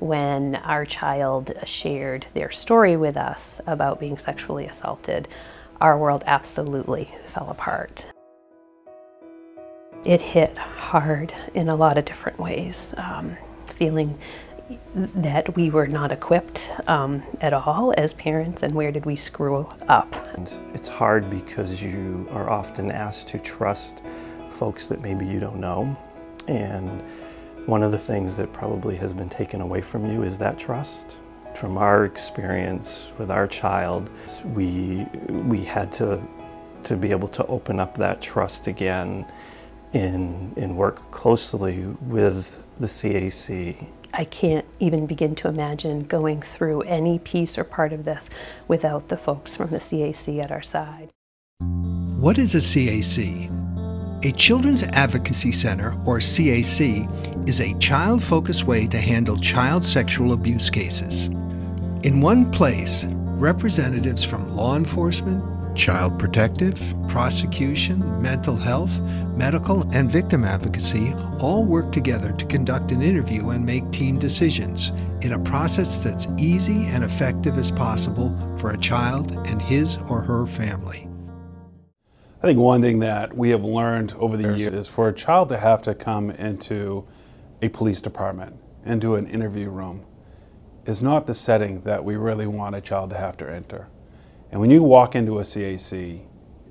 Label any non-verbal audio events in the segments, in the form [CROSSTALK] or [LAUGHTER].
when our child shared their story with us about being sexually assaulted, our world absolutely fell apart. It hit hard in a lot of different ways, um, feeling that we were not equipped um, at all as parents and where did we screw up. And it's hard because you are often asked to trust folks that maybe you don't know and one of the things that probably has been taken away from you is that trust. From our experience with our child, we, we had to, to be able to open up that trust again and, and work closely with the CAC. I can't even begin to imagine going through any piece or part of this without the folks from the CAC at our side. What is a CAC? A Children's Advocacy Center, or CAC, is a child focused way to handle child sexual abuse cases. In one place, representatives from law enforcement, child protective, prosecution, mental health, medical, and victim advocacy all work together to conduct an interview and make team decisions in a process that's easy and effective as possible for a child and his or her family. I think one thing that we have learned over the years is for a child to have to come into a police department, into an interview room, is not the setting that we really want a child to have to enter. And when you walk into a CAC,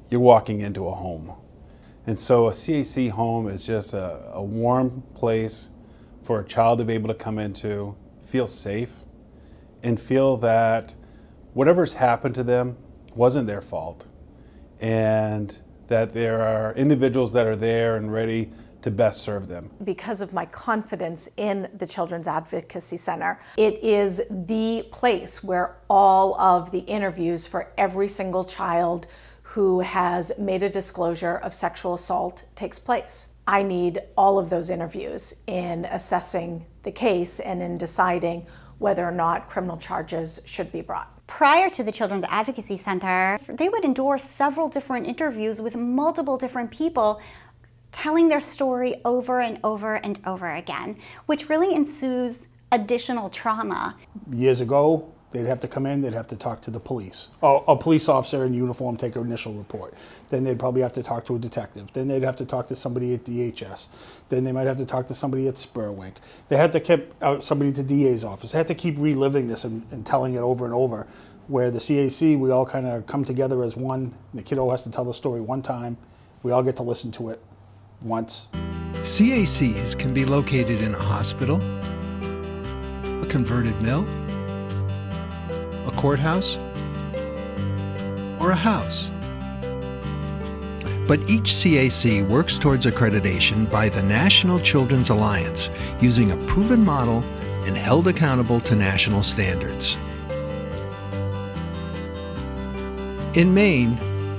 you're walking into a home. And so a CAC home is just a, a warm place for a child to be able to come into, feel safe, and feel that whatever's happened to them wasn't their fault. And that there are individuals that are there and ready to best serve them. Because of my confidence in the Children's Advocacy Center, it is the place where all of the interviews for every single child who has made a disclosure of sexual assault takes place. I need all of those interviews in assessing the case and in deciding whether or not criminal charges should be brought. Prior to the Children's Advocacy Center, they would endure several different interviews with multiple different people telling their story over and over and over again, which really ensues additional trauma. Years ago, They'd have to come in, they'd have to talk to the police. Oh, a police officer in uniform take an initial report. Then they'd probably have to talk to a detective. Then they'd have to talk to somebody at DHS. Then they might have to talk to somebody at Spurwink. They had to keep out somebody to DA's office. They had to keep reliving this and, and telling it over and over. Where the CAC, we all kind of come together as one. The kiddo has to tell the story one time. We all get to listen to it once. CACs can be located in a hospital, a converted mill, a courthouse, or a house. But each CAC works towards accreditation by the National Children's Alliance using a proven model and held accountable to national standards. In Maine,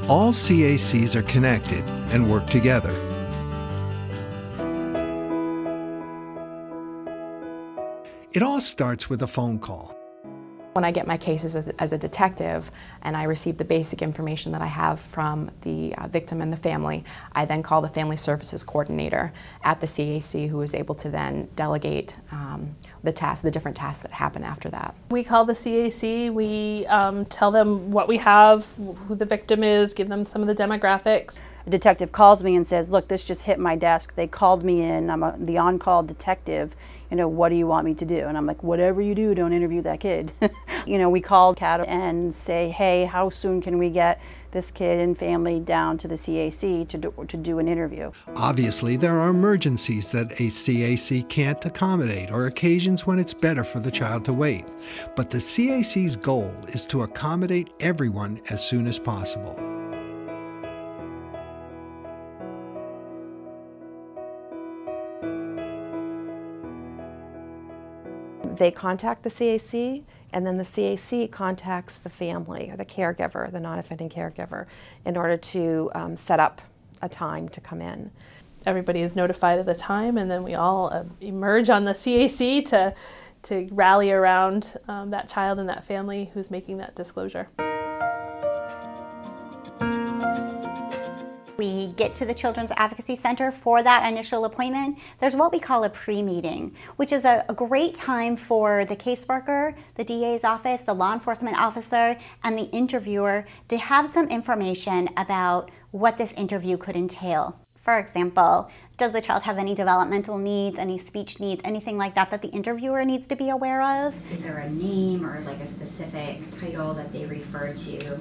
all CACs are connected and work together. It all starts with a phone call. When I get my cases as a, detective and I receive the basic information that I have from the uh, victim and the family, I then call the family services coordinator at the CAC who is able to then delegate um, the tasks, the different tasks that happen after that. We call the CAC, we um, tell them what we have, who the victim is, give them some of the demographics. A detective calls me and says, look, this just hit my desk. They called me in, I'm a, the on-call detective you know, what do you want me to do? And I'm like, whatever you do, don't interview that kid. [LAUGHS] you know, we called CAT and say, hey, how soon can we get this kid and family down to the CAC to do, to do an interview. Obviously, there are emergencies that a CAC can't accommodate or occasions when it's better for the child to wait. But the CAC's goal is to accommodate everyone as soon as possible. They contact the CAC, and then the CAC contacts the family or the caregiver, the non-offending caregiver, in order to um, set up a time to come in. Everybody is notified of the time, and then we all uh, emerge on the CAC to, to rally around um, that child and that family who's making that disclosure. We get to the Children's Advocacy Center for that initial appointment. There's what we call a pre-meeting, which is a, a, great time for the caseworker, the DA's office, the law enforcement officer, and the interviewer to have some information about what this interview could entail. For example, does the child have any developmental needs, any speech needs, anything like that that the interviewer needs to be aware of? Is there a name or like a specific title that they refer to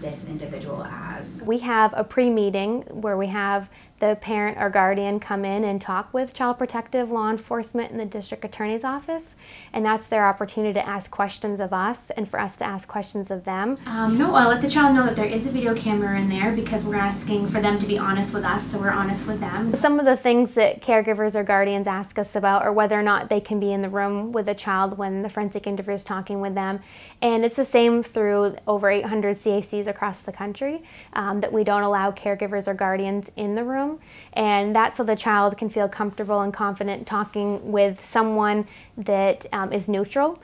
this individual as? We have a pre-meeting where we have the parent or guardian come in and talk with Child Protective, law enforcement, and the district attorney's office. And that's their opportunity to ask questions of us and for us to ask questions of them. Um, no, I'll let the child know that there is a video camera in there because we're asking for them to be honest with us, so we're honest with them. Some of the things that caregivers or guardians ask us about are whether or not they can be in the room with a child when the forensic interviewer is talking with them. And it's the same through over 800 CACs across the country um, that we don't allow caregivers or guardians in the room. And that's so the child can feel comfortable and confident talking with someone that um, is neutral.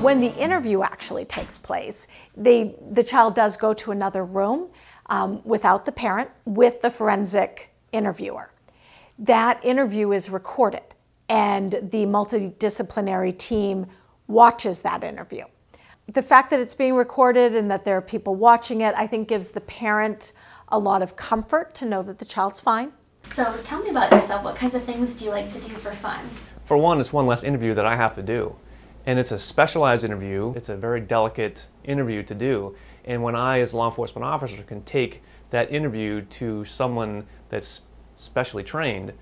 When the interview actually takes place, they, the child does go to another room um, without the parent with the forensic interviewer. That interview is recorded and the multidisciplinary team watches that interview. The fact that it's being recorded and that there are people watching it, I think gives the parent a lot of comfort to know that the child's fine. So tell me about yourself. What kinds of things do you like to do for fun? For one, it's one less interview that I have to do. And it's a specialized interview. It's a very delicate interview to do. And when I, as a law enforcement officer, can take that interview to someone that's specially trained,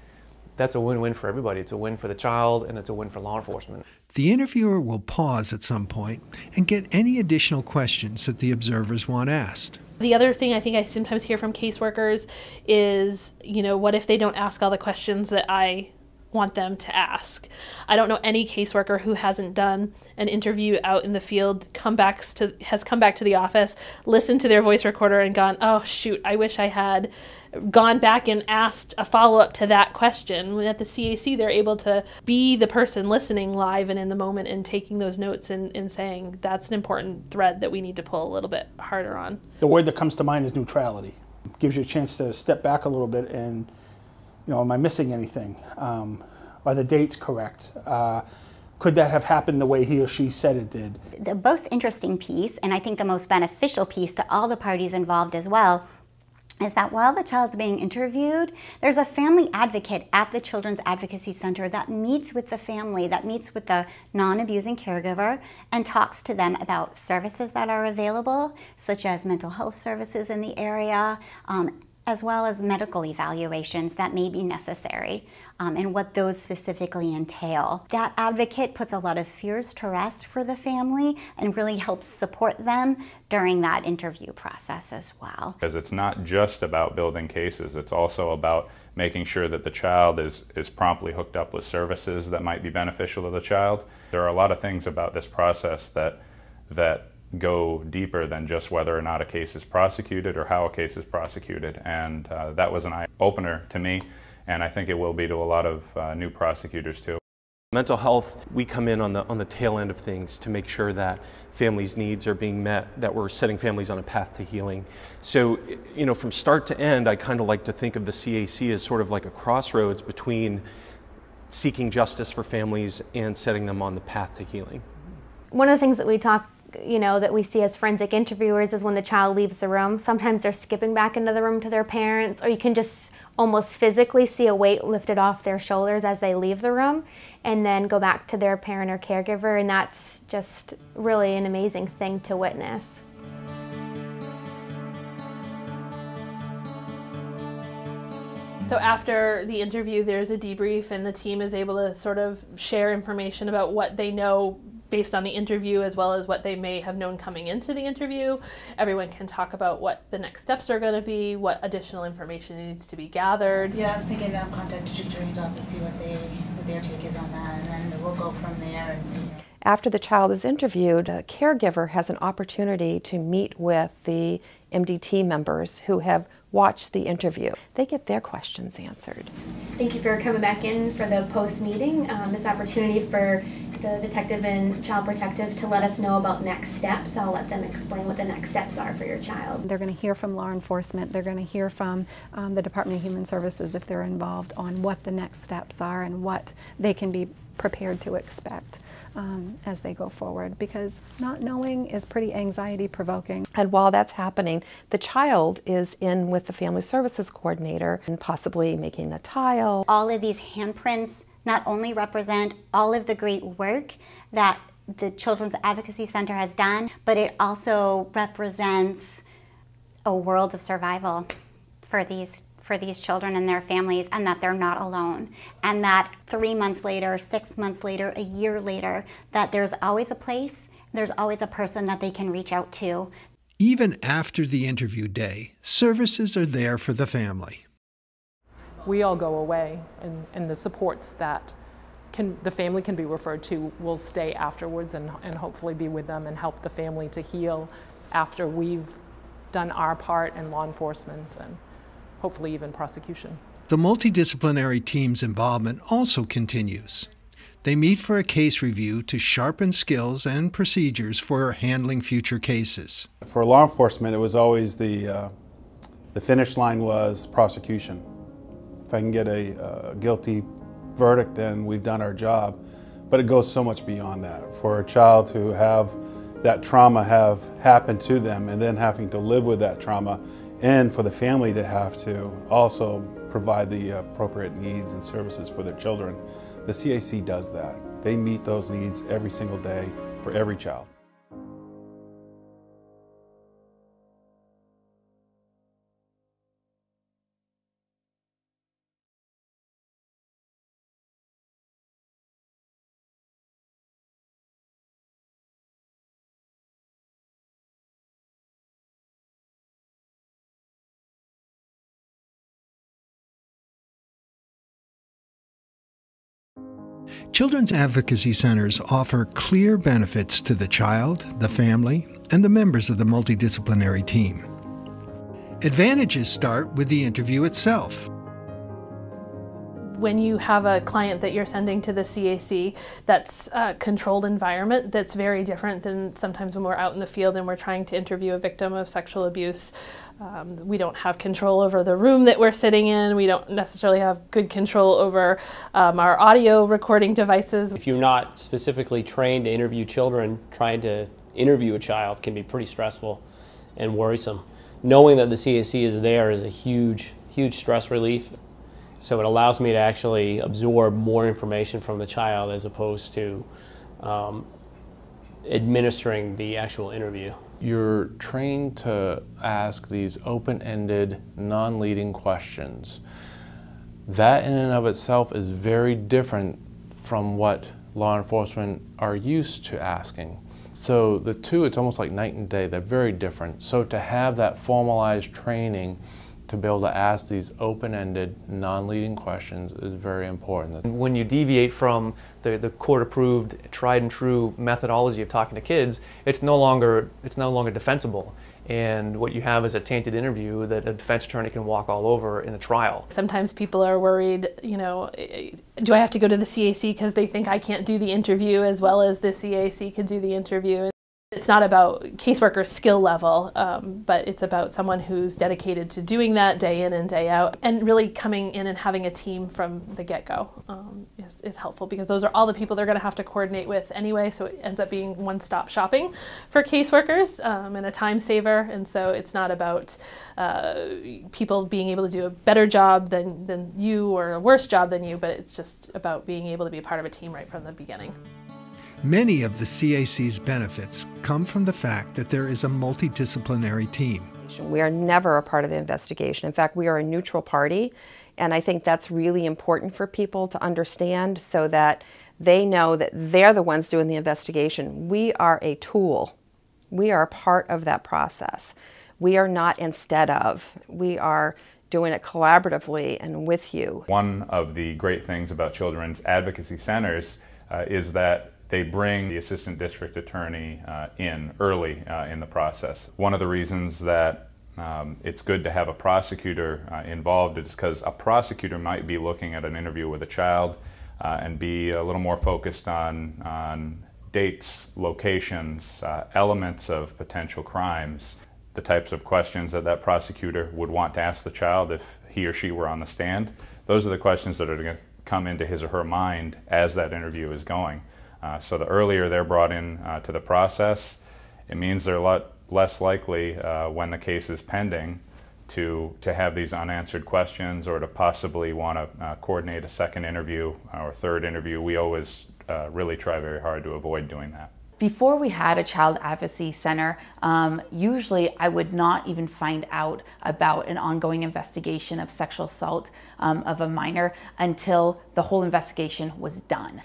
that's a win-win for everybody. It's a win for the child and it's a win for law enforcement. The interviewer will pause at some point and get any additional questions that the observers want asked. The other thing I think I sometimes hear from caseworkers is, you know, what if they don't ask all the questions that I want them to ask. I don't know any caseworker who hasn't done an interview out in the field, come back to has come back to the office, listened to their voice recorder and gone, "Oh shoot, I wish I had gone back and asked a follow-up to that question." At the CAC, they're able to be the person listening live and in the moment and taking those notes and, and saying, "That's an important thread that we need to pull a little bit harder on." The word that comes to mind is neutrality. It gives you a chance to step back a little bit and you know, am I missing anything? Um, are the dates correct? Uh, could that have happened the way he or she said it did? The most interesting piece, and I think the most beneficial piece to all the parties involved as well, is that while the child's being interviewed, there's a family advocate at the Children's Advocacy Center that meets with the family, that meets with the non abusing caregiver, and talks to them about services that are available, such as mental health services in the area, um, as well as medical evaluations that may be necessary um, and what those specifically entail. That advocate puts a lot of fears to rest for the family and really helps support them during that interview process as well. Because it's not just about building cases, it's also about making sure that the child is, is promptly hooked up with services that might be beneficial to the child. There are a lot of things about this process that, that go deeper than just whether or not a case is prosecuted or how a case is prosecuted. And uh, that was an eye opener to me, and I think it will be to a lot of uh, new prosecutors too. Mental health, we come in on the, on the tail end of things to make sure that families' needs are being met, that we're setting families on a path to healing. So, you know, from start to end, I kind of like to think of the CAC as sort of like a crossroads between seeking justice for families and setting them on the path to healing. One of the things that we talk you know, that we see as forensic interviewers is when the child leaves the room. Sometimes they're skipping back into the room to their parents, or you can just almost physically see a weight lifted off their shoulders as they leave the room and then go back to their parent or caregiver, and that's just really an amazing thing to witness. So after the interview, there's a debrief, and the team is able to sort of share information about what they know based on the interview as well as what they may have known coming into the interview. Everyone can talk about what the next steps are going to be, what additional information needs to be gathered. Yeah, I was thinking of contact district attorney's office, see what they what their take is on that, and then we'll go from there. And, you know. After the child is interviewed, a caregiver has an opportunity to meet with the MDT members who have watched the interview. They get their questions answered. Thank you for coming back in for the post meeting. Um, this opportunity for the detective and child protective to let us know about next steps. I'll let them explain what the next steps are for your child. They're going to hear from law enforcement. They're going to hear from um, the Department of Human Services if they're involved on what the next steps are and what they can be prepared to expect. Um, as they go forward because not knowing is pretty anxiety provoking. And while that's happening, the child is in with the family services coordinator and possibly making a tile. All of these handprints not only represent all of the great work that the Children's Advocacy Center has done, but it also represents a world of survival for these for these children and their families and that they're not alone and that 3 months later, 6 months later, a year later that there's always a place, there's always a person that they can reach out to. Even after the interview day, services are there for the family we all go away and, and the supports that can, the family can be referred to will stay afterwards and, and hopefully be with them and help the family to heal after we've done our part in law enforcement and hopefully even prosecution. The multidisciplinary team's involvement also continues. They meet for a case review to sharpen skills and procedures for handling future cases. For law enforcement, it was always the, uh, the finish line was prosecution. If I can get a, a guilty verdict, then we've done our job. But it goes so much beyond that. For a child to have that trauma have happened to them and then having to live with that trauma and for the family to have to also provide the appropriate needs and services for their children. The CAC does that. They meet those needs every single day for every child. Children's advocacy centers offer clear benefits to the child, the family, and the members of the multidisciplinary team. Advantages start with the interview itself. When you have a client that you're sending to the CAC that's a controlled environment that's very different than sometimes when we're out in the field and we're trying to interview a victim of sexual abuse. Um, we don't have control over the room that we're sitting in. We don't necessarily have good control over um, our audio recording devices. If you're not specifically trained to interview children, trying to interview a child can be pretty stressful and worrisome. Knowing that the CAC is there is a huge, huge stress relief. So it allows me to actually absorb more information from the child as opposed to um, administering the actual interview. You're trained to ask these open-ended, non-leading questions. That in and of itself is very different from what law enforcement are used to asking. So the two, it's almost like night and day. They're very different. So to have that formalized training to be able to ask these open-ended, non-leading questions is very important. When you deviate from the, the court-approved, tried and true methodology of talking to kids, it's no longer it's no longer defensible. And what you have is a tainted interview that a defense attorney can walk all over in a trial. Sometimes people are worried, you know, do I have to go to the CAC because they think I can't do the interview as well as the CAC can do the interview? It's not about caseworker skill level, um, but it's about someone who's dedicated to doing that day in and day out, and really coming in and having a team from the get-go um, is, is helpful because those are all the people they're going to have to coordinate with anyway. So it ends up being one-stop shopping for caseworkers um, and a time saver. And so it's not about uh, people being able to do a better job than than you or a worse job than you, but it's just about being able to be part of a team right from the beginning. Many of the CAC's benefits come from the fact that there is a multidisciplinary team. We are never a part of the investigation. In fact, we are a neutral party, and I think that's really important for people to understand so that they know that they're the ones doing the investigation. We are a tool. We are a part of that process. We are not instead of. We are doing it collaboratively and with you. One of the great things about children's advocacy centers uh, is that they bring the assistant district attorney uh, in early uh, in the process. One of the reasons that um, it's good to have a prosecutor uh, involved is because a prosecutor might be looking at an interview with a child uh, and be a little more focused on, on dates, locations, uh, elements of potential crimes, the types of questions that that prosecutor would want to ask the child if he or she were on the stand. Those are the questions that are going to come into his or her mind as that interview is going. Uh, so the earlier they're brought in uh, to the process, it means they're a lot less likely uh, when the case is pending to, to have these unanswered questions or to possibly want to uh, coordinate a second interview or third interview. We always uh, really try very hard to avoid doing that. Before we had a child advocacy center, um, usually I would not even find out about an ongoing investigation of sexual assault um, of a minor until the whole investigation was done.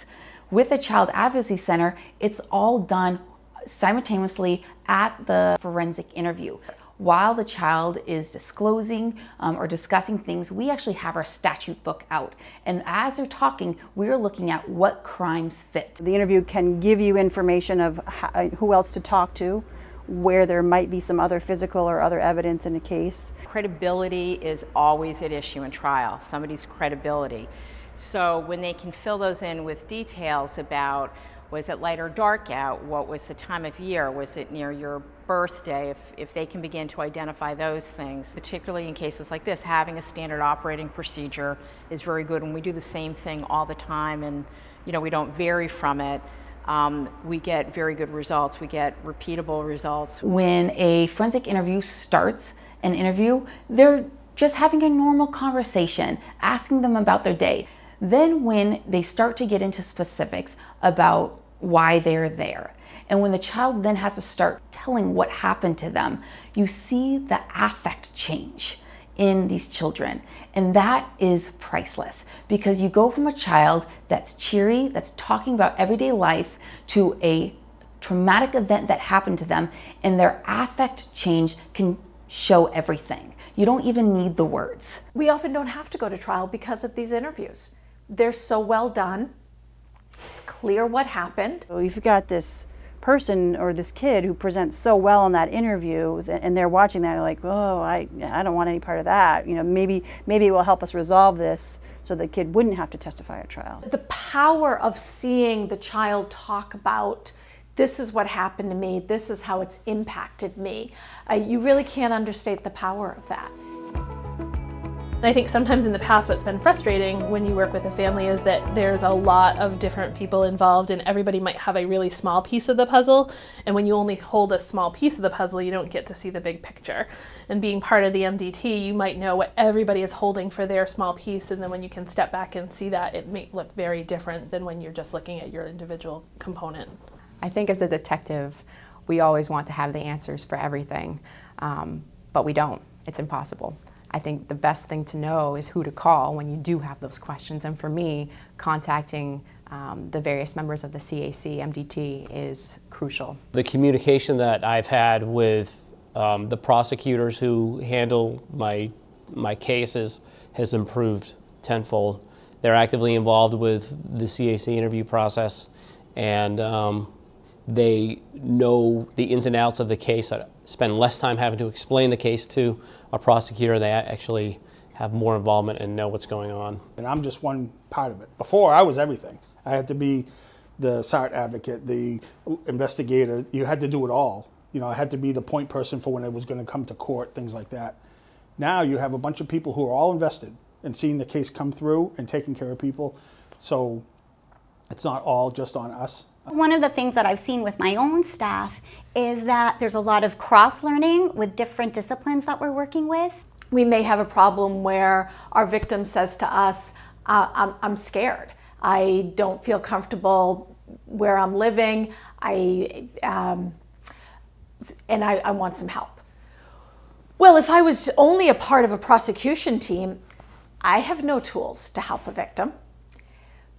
With a child advocacy center, it's all done simultaneously at the forensic interview while the child is disclosing um, or discussing things, we actually have our statute book out. And as they're talking, we're looking at what crimes fit. The interview can give you information of how, uh, who else to talk to, where there might be some other physical or other evidence in a case. Credibility is always at issue in trial, somebody's credibility. So when they can fill those in with details about was it light or dark out? What was the time of year? Was it near your birthday? If, if they can begin to identify those things, particularly in cases like this, having a standard operating procedure is very good. And we do the same thing all the time and you know, we don't vary from it. Um, we get very good results. We get repeatable results. When a forensic interview starts an interview, they're just having a normal conversation, asking them about their day. Then when they start to get into specifics about why they're there. And when the child then has to start telling what happened to them, you see the affect change in these children. And that is priceless because you go from a child that's cheery, that's talking about everyday life, to a traumatic event that happened to them, and their affect change can show everything. You don't even need the words. We often don't have to go to trial because of these interviews. They're so well done. It's clear what happened. So you've got this person or this kid who presents so well in that interview and they're watching that they're like oh I, I don't want any part of that. You know maybe maybe it will help us resolve this so the kid wouldn't have to testify at trial. The power of seeing the child talk about this is what happened to me. This is how it's impacted me. Uh, you really can't understate the power of that and I think sometimes in the past what's been frustrating when you work with a family is that there's a lot of different people involved and everybody might have a really small piece of the puzzle. And when you only hold a small piece of the puzzle, you don't get to see the big picture. And being part of the MDT, you might know what everybody is holding for their small piece. And then when you can step back and see that, it may look very different than when you're just looking at your individual component. I think as a detective, we always want to have the answers for everything, um, but we don't. It's impossible. I think the best thing to know is who to call when you do have those questions. And for me, contacting um, the various members of the CAC MDT is crucial. The communication that I've had with um, the prosecutors who handle my, my cases has improved tenfold. They're actively involved with the CAC interview process and um, they know the ins and outs of the case. Spend less time having to explain the case to a prosecutor. They actually have more involvement and know what's going on. And I'm just one part of it. Before, I was everything. I had to be the SART advocate, the investigator. You had to do it all. You know, I had to be the point person for when it was going to come to court, things like that. Now you have a bunch of people who are all invested in seeing the case come through and taking care of people. So it's not all just on us. One of the things that I've seen with my own staff is that there's a lot of cross learning with different disciplines that we're working with. We may have a problem where our victim says to us, uh, I'm, I'm scared. I don't feel comfortable where I'm living. I, um, and I, I want some help. Well, if I was only a part of a prosecution team, I have no tools to help a victim.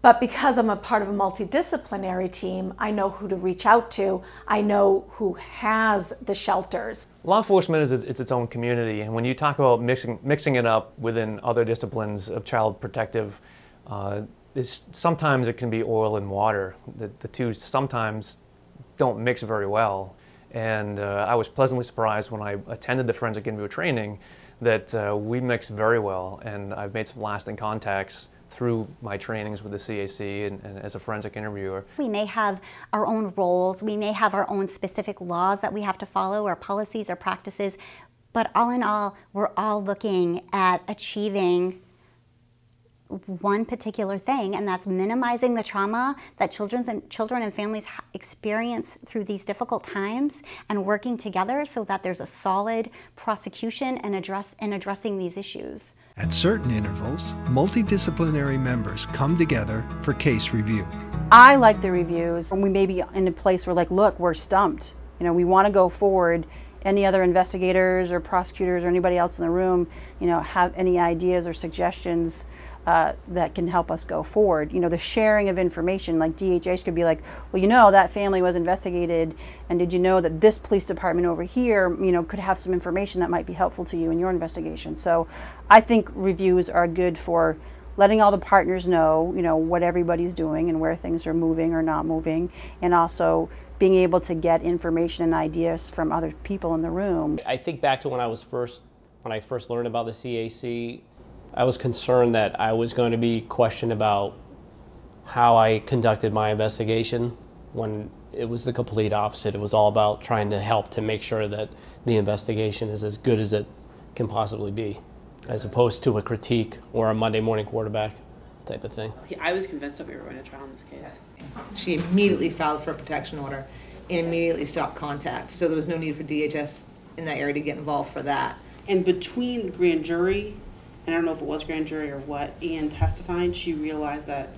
But because I'm a part of a multidisciplinary team, I know who to reach out to. I know who has the shelters. Law enforcement is it's its own community, and when you talk about mixing, mixing it up within other disciplines of child protective, uh, sometimes it can be oil and water. The, the two sometimes don't mix very well. And uh, I was pleasantly surprised when I attended the forensic interview training that uh, we mix very well, and I've made some lasting contacts through my trainings with the CAC and, and, as a forensic interviewer. We may have our own roles, we may have our own specific laws that we have to follow, or policies or practices, but all in all, we're all looking at achieving one particular thing, and that's minimizing the trauma that children and children and families experience through these difficult times, and working together so that there's a solid prosecution and address in addressing these issues. At certain intervals, multidisciplinary members come together for case review. I like the reviews when we may be in a place where like, look, we're stumped. You know, we want to go forward. Any other investigators or prosecutors or anybody else in the room, you know, have any ideas or suggestions uh, that can help us go forward. You know, the sharing of information, like DHS could be like, well, you know, that family was investigated, and did you know that this police department over here, you know, could have some information that might be helpful to you in your investigation. So I think reviews are good for letting all the partners know, you know, what everybody's doing and where things are moving or not moving, and also being able to get information and ideas from other people in the room. I think back to when I was first, when I first learned about the CAC, I was concerned that I was going to be questioned about how I conducted my investigation when it was the complete opposite. It was all about trying to help to make sure that the investigation is as good as it can possibly be, as opposed to a critique or a Monday morning quarterback type of thing. I was convinced that we were going to trial in this case. She immediately filed for a protection order and immediately stopped contact. So there was no need for DHS in that area to get involved for that. And between the grand jury and I don't know if it was grand jury or what, and testifying, she realized that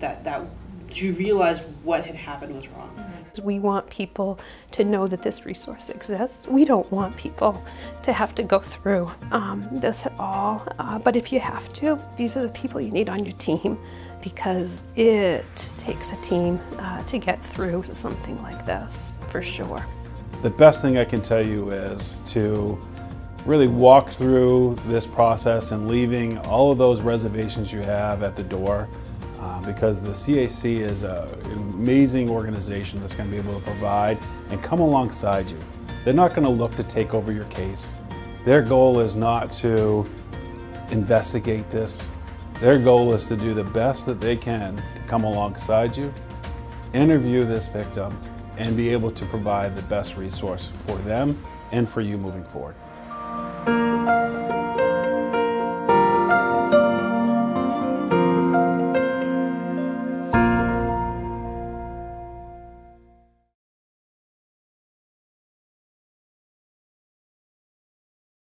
that that she realized what had happened was wrong. We want people to know that this resource exists. We don't want people to have to go through um, this at all. Uh, but if you have to, these are the people you need on your team because it takes a team uh, to get through something like this, for sure. The best thing I can tell you is to really walk through this process and leaving all of those reservations you have at the door uh, because the CAC is an amazing organization that's going to be able to provide and come alongside you. They're not going to look to take over your case. Their goal is not to investigate this. Their goal is to do the best that they can to come alongside you, interview this victim, and be able to provide the best resource for them and for you moving forward.